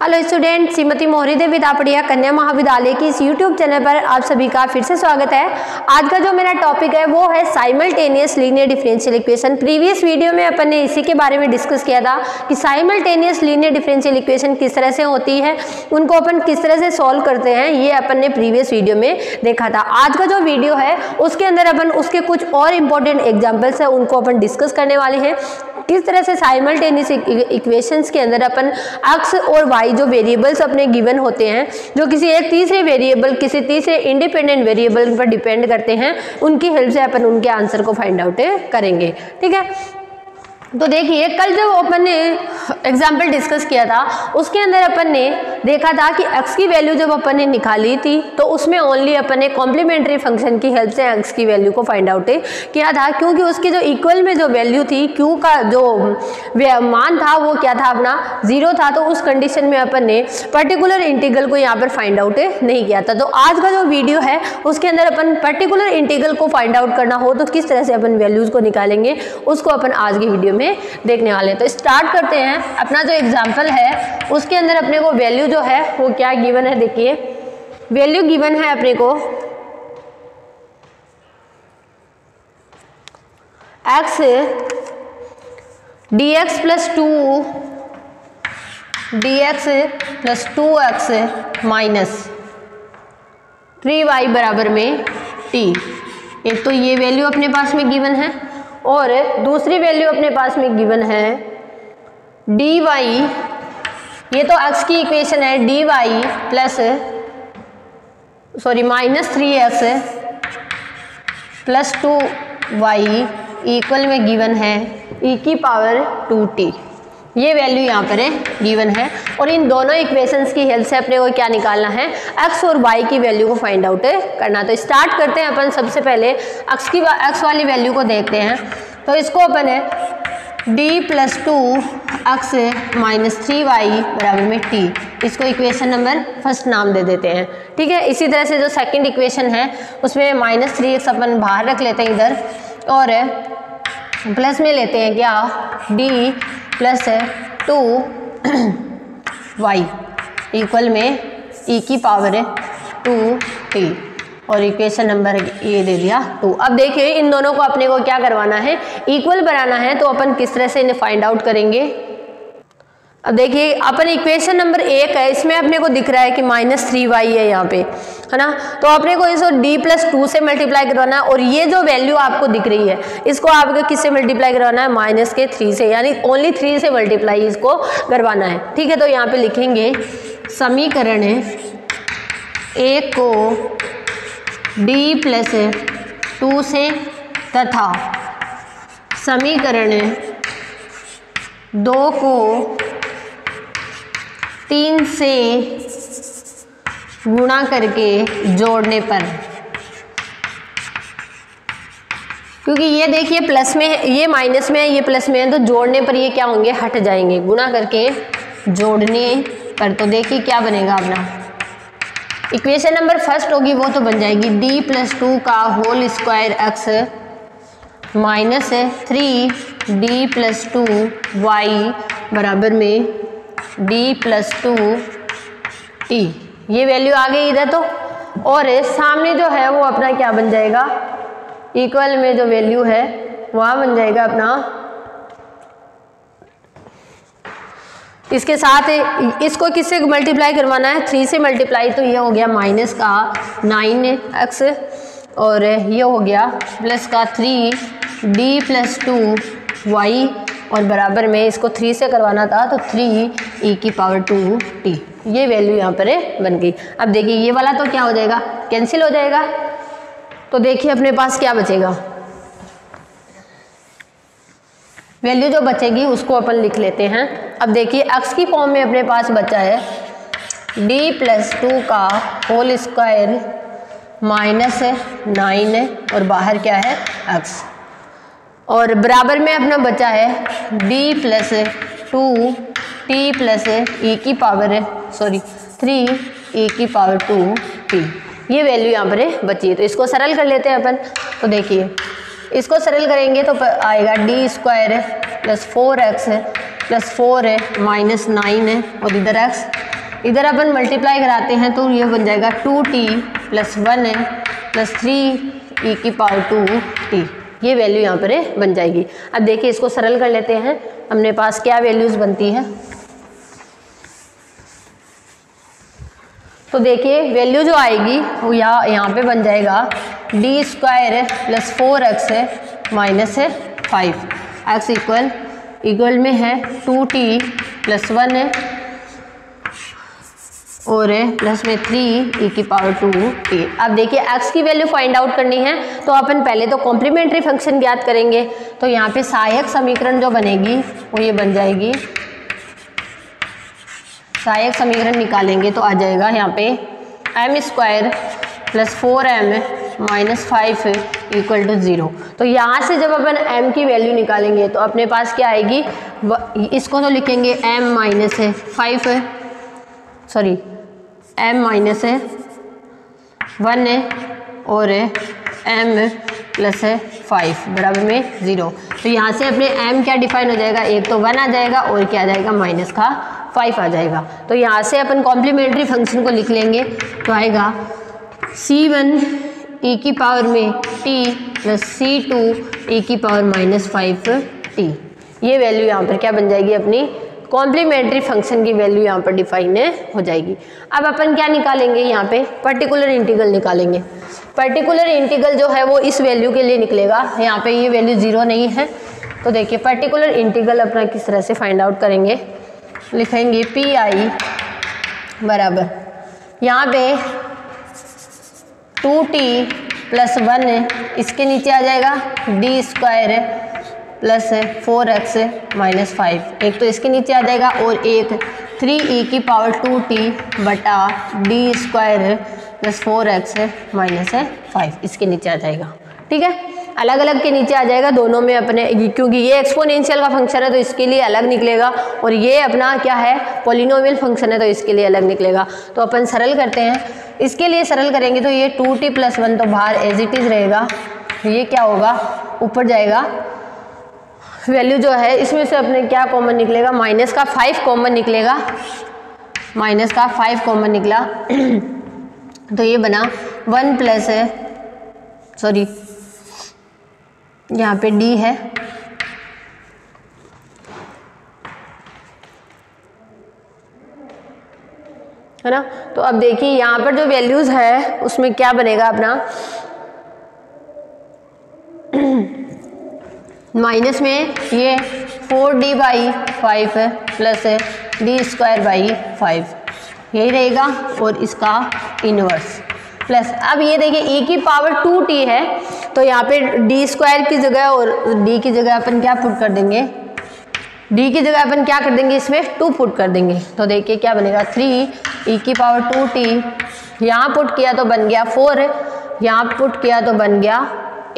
Hello student Shrimati मोहरी देवी दापड़िया कन्या महाविद्यालय की इस यूट्यूब चैनल पर आप सभी का फिर से स्वागत है। आज का जो मेरा टॉपिक है, वो है simultaneous linear differential equation previous video में अपन ने इसी के बारे में डिस्कस किया था कि साइमल्टेनियस लीनियर डिफरेंशियल इक्वेशन किस तरह से होती है, उनको अपन किस तरह से सॉल्व करते हैं, ये अपन ने प्रीवियस वीडियो में देखा था। आज का जो वीडियो है, उसके अंदर अपन उसके कुछ और इंपॉर्टेंट एग्जाम्पल्स है, उनको अपन डिस्कस करने वाले हैं। किस तरह से साइमल्टेनियस इक्वेशंस के अंदर अपन एक्स और वाई जो वेरिएबल्स अपने गिवन होते हैं, जो किसी एक तीसरे वेरिएबल किसी तीसरे इंडिपेंडेंट वेरिएबल पर डिपेंड करते हैं, उनकी हेल्प से अपन उनके आंसर को फाइंड आउट करेंगे। ठीक है? तो देखिए, कल जब अपन ने एग्ज़ाम्पल डिस्कस किया था, उसके अंदर अपन ने देखा था कि x की वैल्यू जब अपन ने निकाली थी तो उसमें ओनली अपन ने कॉम्प्लीमेंट्री फ़ंक्शन की हेल्प से x की वैल्यू को फाइंड आउट किया था। क्योंकि उसकी जो इक्वल में जो वैल्यू थी, q का जो मान था, वो क्या था अपना? ज़ीरो था। तो उस कंडीशन में अपन ने पर्टिकुलर इंटीग्रल को यहाँ पर फाइंड आउट नहीं किया था। तो आज का जो वीडियो है, उसके अंदर अपन पर्टिकुलर इंटीग्रल को फाइंड आउट करना हो तो किस तरह से अपन वैल्यूज़ को निकालेंगे, उसको अपन आज की वीडियो में देखने वाले हैं। तो स्टार्ट करते हैं। अपना जो एग्ज़ाम्पल है, उसके अंदर अपने को वैल्यू जो है, वो क्या गिवन है देखिए। वैल्यू गिवन है अपने को। X D X plus two D X plus two X minus three Y बराबर में टी एक तो ये वैल्यू अपने पास में गिवन है। और दूसरी वैल्यू अपने पास में गिवन है। डी वाई ये तो एक्स की इक्वेशन है D Y plus sorry minus three X plus two Y equal में गिवन है ई की पावर टू टी ये वैल्यू यहाँ पर है गिवन है। और इन दोनों इक्वेशंस की हेल्प से अपने को क्या निकालना है? एक्स और वाई की वैल्यू को फाइंड आउट करना। तो स्टार्ट करते हैं अपन सबसे पहले। एक्स की एक्स वाली वैल्यू को देखते हैं। तो इसको अपन है d plus two X minus three Y बराबर में टी इसको इक्वेशन नंबर फ़र्स्ट नाम दे देते हैं। ठीक है? इसी तरह से जो सेकंड इक्वेशन है, उसमें माइनस थ्री एक्स अपन बाहर रख लेते हैं इधर। और प्लस में लेते हैं क्या? D प्लस है टू। वाई इक्वल में ई की पावर है टू टी और इक्वेशन नंबर ये दे दिया टू। अब देखिए इन दोनों को अपने को क्या करवाना है? इक्वल बनाना है तो अपन किस तरह से इन्हें फाइंड आउट करेंगे? अब देखिए, अपन इक्वेशन नंबर एक है, इसमें अपने को दिख रहा है कि माइनस थ्री वाई है यहाँ पे, है ना? तो अपने को इसको डी प्लस टू से मल्टीप्लाई करवाना है, और ये जो वैल्यू आपको दिख रही है, इसको आपको किससे मल्टीप्लाई करवाना है? माइनस के थ्री से, यानी ओनली थ्री से मल्टीप्लाई इसको करवाना है। ठीक है तो यहाँ पे लिखेंगे, समीकरण एक को डी प्लस टू से तथा, समीकरण दो को तीन से गुणा करके जोड़ने पर। क्योंकि ये देखिए प्लस में, ये माइनस में है, ये प्लस में है तो जोड़ने पर ये क्या होंगे? हट जाएँगे। गुणा करके जोड़ने पर तो देखिए क्या बनेगा अपना। इक्वेशन नंबर फ़र्स्ट होगी, वो तो बन जाएगी। डी प्लस टू का whole square X minus three D plus two Y बराबर में डी प्लस टू टी ये वैल्यू आ गई इधर तो। और सामने जो है, वो अपना क्या बन जाएगा? इक्वल में जो वैल्यू है, वहाँ बन जाएगा अपना। इसके साथ इसको किससे मल्टीप्लाई करवाना है? थ्री से मल्टीप्लाई तो ये हो गया माइनस का नाइन एक्स और ये हो गया प्लस का three D plus two Y और बराबर में इसको थ्री से करवाना था तो थ्री ई की पावर टू टी ये वैल्यू यहाँ पर बन गई। अब देखिए, ये वाला तो क्या हो जाएगा? कैंसिल हो जाएगा। तो देखिए, अपने पास क्या बचेगा? वैल्यू जो बचेगी, उसको अपन लिख लेते हैं। अब देखिए एक्स की फॉर्म में अपने पास बचा है डी प्लस टू का होल स्क्वायर माइनस नाइन है, और बाहर क्या है? एक्स और बराबर में अपना बचा है D plus two T plus E की पावर सॉरी थ्री ई की पावर टू टी ये वैल्यू यहाँ पर बची है। तो इसको सरल कर लेते हैं अपन। तो देखिए, इसको सरल करेंगे तो आएगा D square plus four X plus four है माइनस नाइन है और इधर एक्स इधर अपन मल्टीप्लाई कराते हैं तो ये बन जाएगा टू टी प्लस वन है प्लस थ्री ई की पावर टू टी ये वैल्यू यहाँ पर बन जाएगी। अब देखिए, इसको सरल कर लेते हैं। अपने पास क्या वैल्यूज़ बनती है? तो देखिए वैल्यू जो आएगी, वो यहाँ यहाँ पे बन जाएगा। डी स्क्वायर है प्लस फोर एक्स है माइनस है फाइव एक्स इक्वल इक्वल में है टू टी प्लस वन है और प्लस में थ्री ई की पावर टू ए अब देखिए एक्स की वैल्यू फाइंड आउट करनी है तो अपन पहले तो कॉम्प्लीमेंट्री फ़ंक्शन ज्ञात करेंगे। तो यहाँ पे सहायक समीकरण जो बनेगी, वो ये बन जाएगी। सहायक समीकरण निकालेंगे तो आ जाएगा यहाँ पे M square plus four M minus five equal two zero तो यहाँ से जब अपन m की वैल्यू निकालेंगे तो अपने पास क्या आएगी? इसको तो लिखेंगे m minus five sorry M minus है वन है और एम प्लस है फाइव बराबर में ज़ीरो तो यहाँ से अपने एम क्या डिफाइन हो जाएगा? एक तो वन आ जाएगा और क्या आ जाएगा? माइनस का फाइव आ जाएगा. तो यहाँ से अपन कॉम्प्लीमेंट्री फ़ंक्शन को लिख लेंगे तो आएगा सी वन ई की पावर में T plus C two E की पावर माइनस फाइव टी ये वैल्यू यहाँ पर क्या बन जाएगी अपनी? कॉम्प्लीमेंट्री फ़ंक्शन की वैल्यू यहाँ पर डिफाइन हो जाएगी। अब अपन क्या निकालेंगे यहाँ पे? पर्टिकुलर इंटीग्रल निकालेंगे। पर्टिकुलर इंटीग्रल जो है वो इस वैल्यू के लिए निकलेगा। यहाँ पे ये वैल्यू ज़ीरो नहीं है। तो देखिए पर्टिकुलर इंटीग्रल अपना किस तरह से फाइंड आउट करेंगे? लिखेंगे पी आई बराबर। यहाँ पे टू टी प्लस वन इसके नीचे आ जाएगा। डी स्क्वायर प्लस है, फोर एक्स माइनस फाइव। एक तो इसके नीचे आ जाएगा और एक थ्री ई की पावर टू टी बटा D square plus four X minus है फाइव। इसके नीचे आ जाएगा। ठीक है? अलग अलग के नीचे आ जाएगा, दोनों में अपने, क्योंकि ये एक्सपोनेंशियल का फ़ंक्शन है तो इसके लिए अलग निकलेगा, और ये अपना क्या है? पोलिनोमियल फ़ंक्शन है तो इसके लिए अलग निकलेगा। तो अपन सरल करते हैं। इसके लिए सरल करेंगे तो ये टू टी प्लस वन तो बाहर एज इट इज़ रहेगा। ये क्या होगा? ऊपर जाएगा। वैल्यू जो है, इसमें से अपने क्या कॉमन निकलेगा? माइनस का फाइव कॉमन निकलेगा। माइनस का फाइव कॉमन निकला। तो ये बना। वन प्लस है। सॉरी यहाँ पे डी है। है ना? तो अब देखिए, यहाँ पर जो वैल्यूज़ है, उसमें क्या बनेगा अपना? माइनस में ये four D by five plus D square by five. यही रहेगा और इसका इनवर्स। प्लस अब ये देखिए ए की पावर टू टी है तो यहाँ पे डी स्क्वायर की जगह और डी की जगह अपन क्या पुट कर देंगे? डी की जगह अपन क्या कर देंगे इसमें? टू पुट कर देंगे। तो देखिए क्या बनेगा? थ्री ई की पावर टू टी यहाँ पुट किया तो बन गया फोर यहाँ पुट किया तो बन गया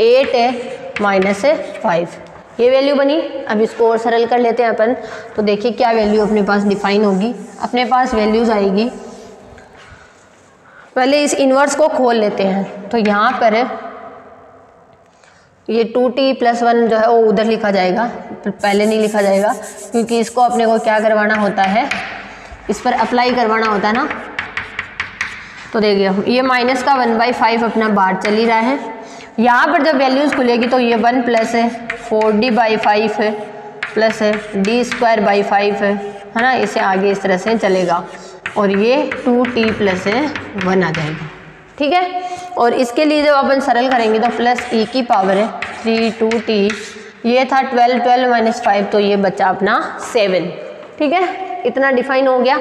एट माइनस फाइव ये वैल्यू बनी। अब इसको और सरल कर लेते हैं अपन। तो देखिए क्या वैल्यू अपने पास डिफाइन होगी। अपने पास वैल्यूज़ आएगी। पहले इस इन्वर्स को खोल लेते हैं। तो यहाँ पर ये टू टी प्लस वन जो है वो उधर लिखा जाएगा। पहले नहीं लिखा जाएगा। क्योंकि इसको अपने को क्या करवाना होता है? इस पर अप्लाई करवाना होता है ना। तो देखिए, ये माइनस का वन बाई फाइव अपना बाहर चल ही रहा है। यहाँ पर जब वैल्यूज़ खुलेगी तो ये वन प्लस है फोर डी बाई फाइव है प्लस है डी स्क्वायर बाई फाइव है है ना? इसे आगे इस तरह से चलेगा। और ये टू टी प्लस है वन आ जाएगा। ठीक है? और इसके लिए जब अपन सरल करेंगे तो प्लस ई की पावर है थ्री टू टी ये था ट्वेल्व ट्वेल्व माइनस फाइव तो ये बच्चा अपना सेवन ठीक है? इतना डिफाइन हो गया।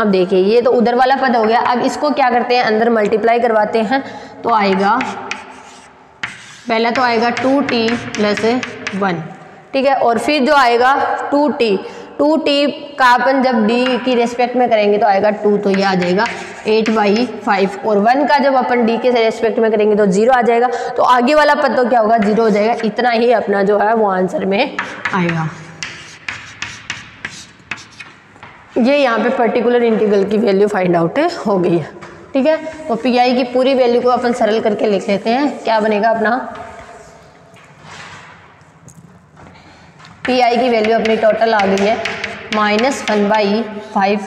अब देखिए, ये तो उधर वाला पद हो गया। अब इसको क्या करते हैं? अंदर मल्टीप्लाई करवाते हैं तो आएगा पहला तो आएगा टू टी प्लस वन। ठीक है, और फिर जो आएगा टू टी टू टी का अपन जब डी की रेस्पेक्ट में करेंगे तो आएगा टू तो ये आ जाएगा एट बाई फाइव। और वन का जब अपन डी के रेस्पेक्ट में करेंगे तो ज़ीरो आ जाएगा। तो आगे वाला पद तो क्या होगा? ज़ीरो हो जाएगा। इतना ही अपना जो है वो आंसर में आएगा। ये यहाँ पे पर्टिकुलर इंटीग्रल की वैल्यू फाइंड आउट हो गई है। ठीक है तो पी आई की पूरी वैल्यू को अपन सरल करके लिख लेते हैं। क्या बनेगा अपना? पी आई की वैल्यू अपनी टोटल आ गई है। Minus one by five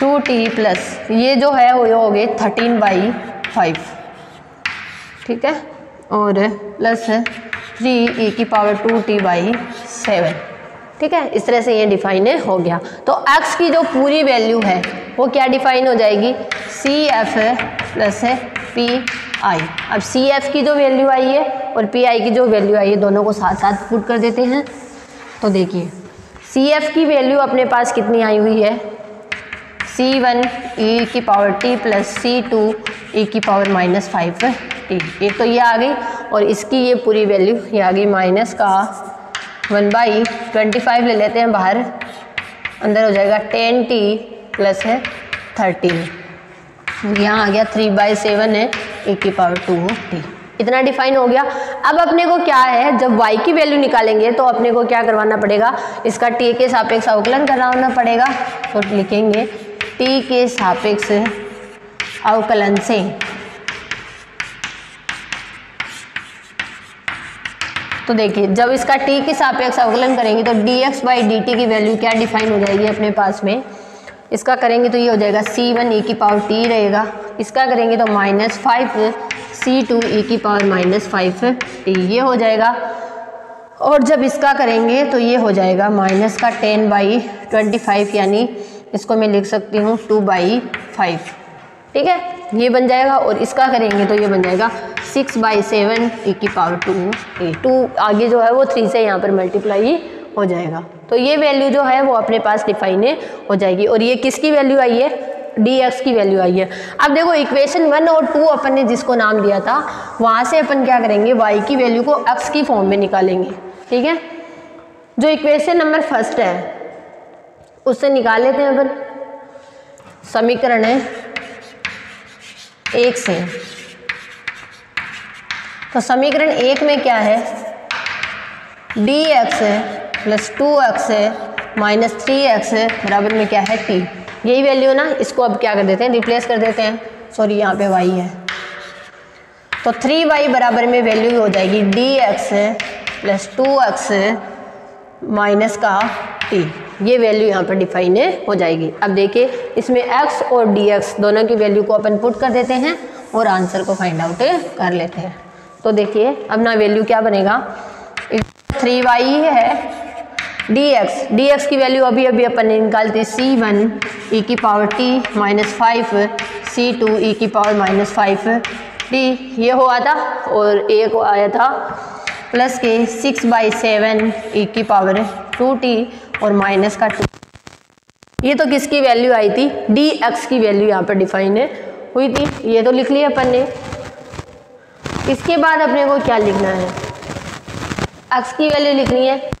two T plus ये जो है, वो हो गए थर्टीन बाई फाइव ठीक है? और प्लस थ्री ई की power two T by seven ठीक है? इस तरह से ये डिफाइन हो गया। तो x की जो पूरी वैल्यू है, वो क्या डिफाइन हो जाएगी? C F plus P I अब सी एफ़ की जो वैल्यू आई है और पी आई की जो वैल्यू आई है, दोनों को साथ साथ पुट कर देते हैं। तो देखिए सी एफ़ की वैल्यू अपने पास कितनी आई हुई है? सी वन ई की power T plus C two E की पावर माइनस फाइव टी एक तो ये आ गई और इसकी ये पूरी वैल्यू ये आ गई माइनस का वन बाई ट्वेंटी फाइव ले लेते हैं बाहर। अंदर हो जाएगा टेन टी प्लस है थर्टीन यहाँ आ गया थ्री बाई सेवन है एक की पावर टू टी इतना डिफाइन हो गया। अब अपने को क्या है, जब y की वैल्यू निकालेंगे तो अपने को क्या करवाना पड़ेगा? इसका t के सापेक्ष अवकलन करवाना पड़ेगा। तो लिखेंगे t के सापेक्ष अवकलन से। तो देखिए, जब इसका t के सापेक्ष अवकलन करेंगे तो डी एक्स बाई डी की वैल्यू क्या डिफाइन हो जाएगी अपने पास में? इसका करेंगे तो ये हो जाएगा सी वन ई की पावर टी रहेगा। इसका करेंगे तो minus five C two E की पावर माइनस फाइव टी ये हो जाएगा। और जब इसका करेंगे तो ये हो जाएगा माइनस का टेन बाई ट्वेंटी फाइव यानी इसको मैं लिख सकती हूँ टू बाई फाइव ठीक है? ये बन जाएगा और इसका करेंगे तो ये बन जाएगा सिक्स बाई सेवन ई की पावर टू ए टू आगे जो है वो थ्री से यहाँ पर मल्टीप्लाई हो जाएगा। तो ये वैल्यू जो है वो अपने पास डिफाइन हो जाएगी। और ये किसकी वैल्यू आई है? डी एक्स की वैल्यू आई है। अब देखो इक्वेशन वन और टू अपन ने जिसको नाम दिया था, वहाँ से अपन क्या करेंगे? वाई की वैल्यू को एक्स की फॉर्म में निकालेंगे। ठीक है? जो इक्वेशन नंबर फ़र्स्ट है, उससे निकाल हैं अपन। समीकरण है एक से। तो समीकरण एक में क्या है? डी एक्स है प्लस टू एक्स है माइनस थ्री एक्स है, बराबर में क्या है टी यही वैल्यू ना, इसको अब क्या कर देते हैं? रिप्लेस कर देते हैं। सॉरी यहाँ पे वाई है। तो थ्री वाई बराबर में वैल्यू हो जाएगी D X plus two X minus का टी ये वैल्यू यहाँ पर डिफाइन हो जाएगी। अब देखिए, इसमें एक्स और डी एक्स दोनों की वैल्यू को अपन पुट कर देते हैं और आंसर को फाइंड आउट कर लेते हैं। तो देखिए, अब ना वैल्यू क्या बनेगा? थ्री वाई है डी एक्स की वैल्यू अभी अभी अपन ने निकालती सी वन ई की power T minus five C two E की पावर माइनस फाइव टी ये हुआ था और एक आया था प्लस के सिक्स बाई सेवन ई की पावर टू टी और माइनस का टू ये तो किसकी वैल्यू आई थी? डी एक्स की वैल्यू यहाँ पर डिफाइन हुई थी। ये तो लिख लिया अपन ने। इसके बाद अपने को क्या लिखना है? एक्स की वैल्यू लिखनी है।